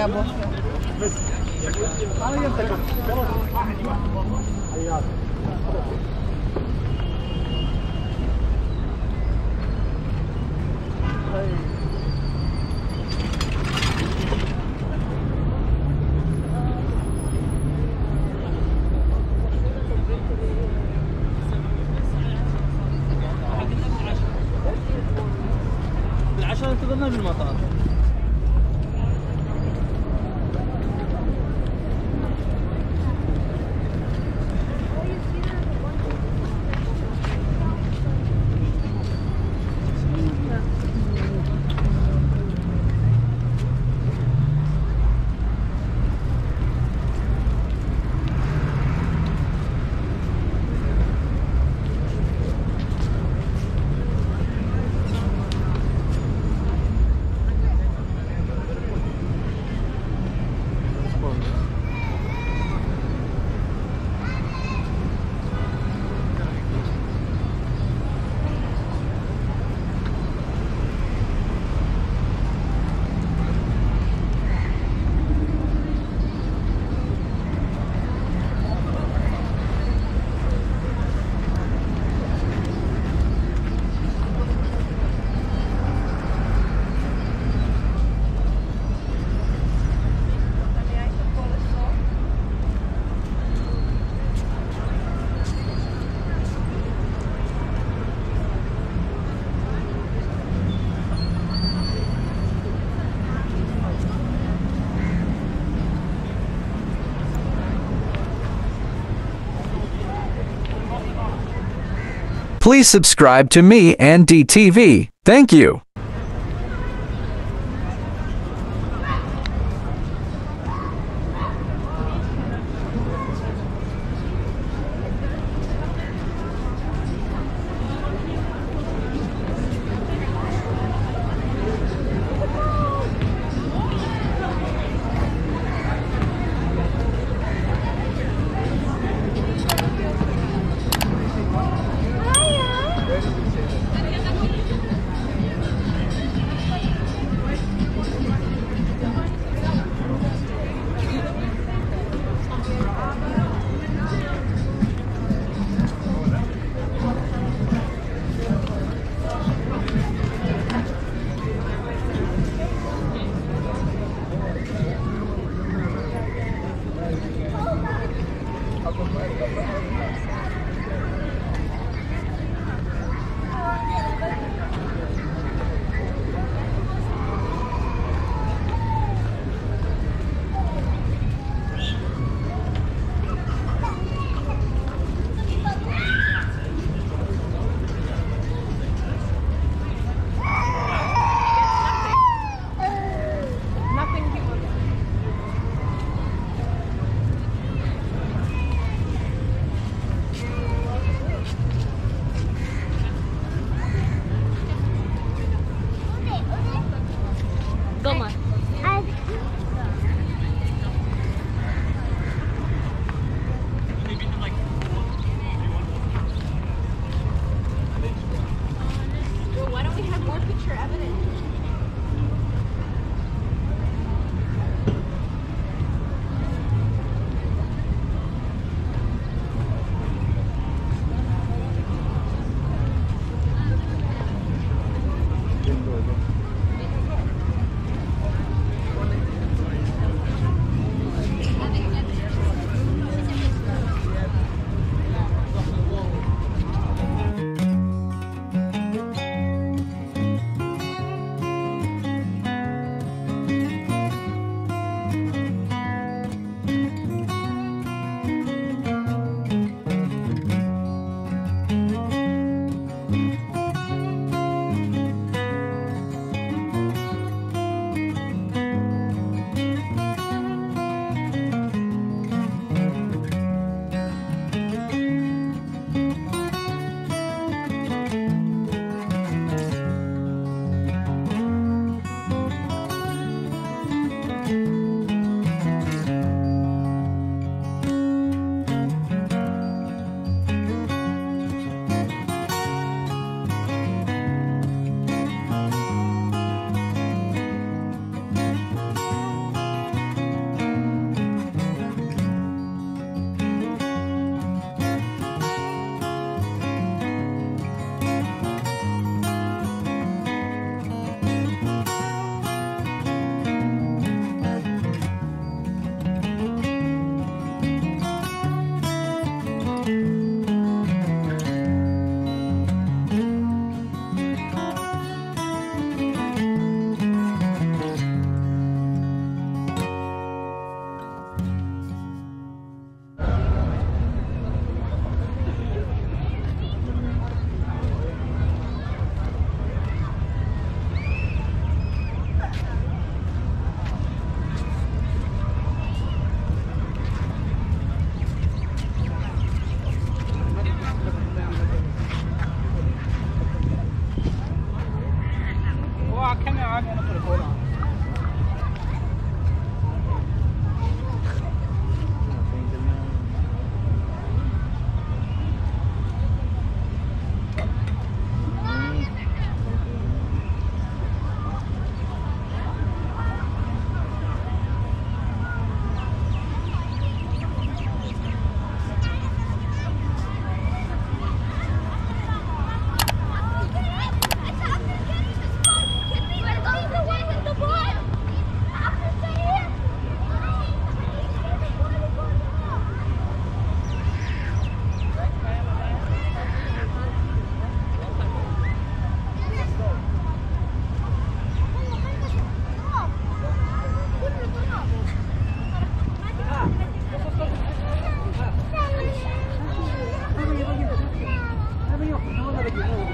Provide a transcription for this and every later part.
ambos. Please subscribe to Mi and Di TV. Thank you. هذه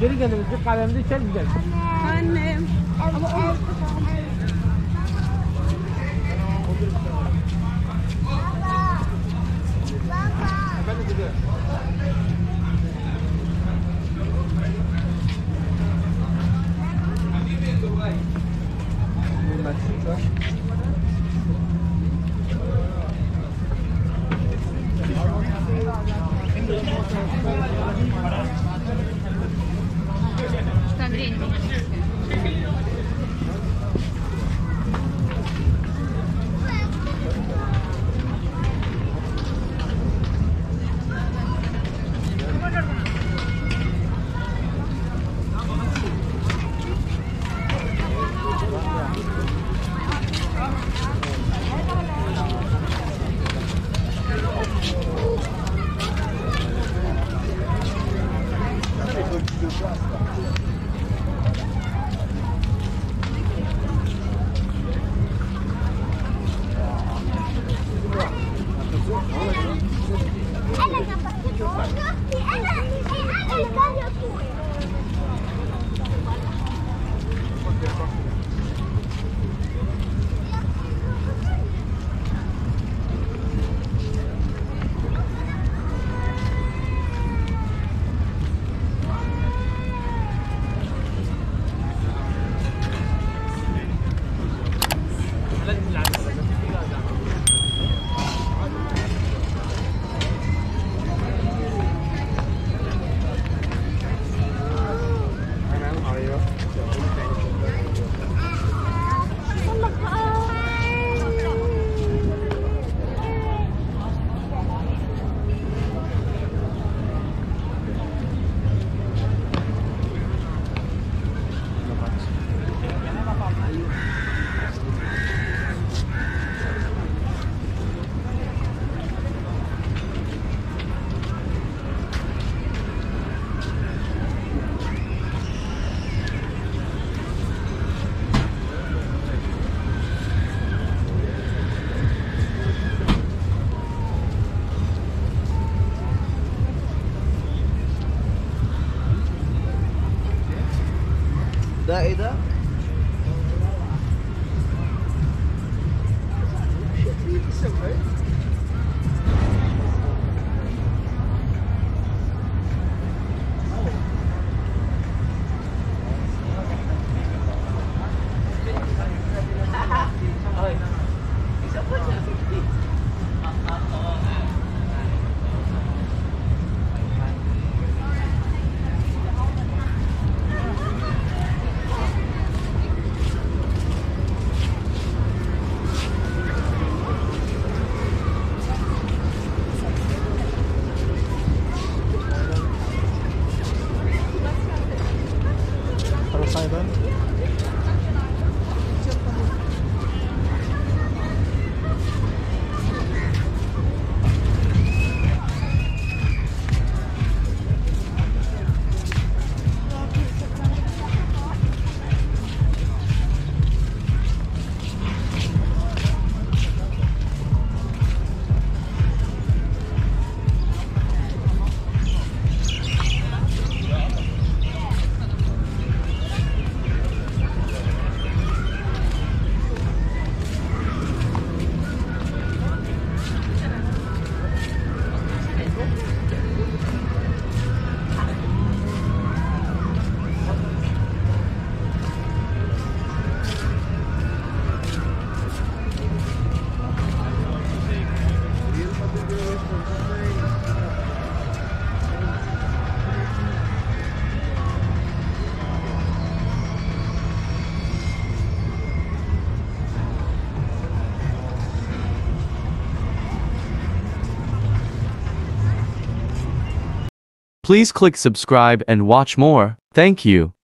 Geri geliriz. Bir kahvemizi içer gidelim. Annem. Annem. Ama o... زائدة Please click subscribe and watch more. Thank you.